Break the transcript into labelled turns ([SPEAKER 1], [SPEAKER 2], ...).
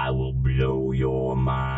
[SPEAKER 1] I will blow your mind.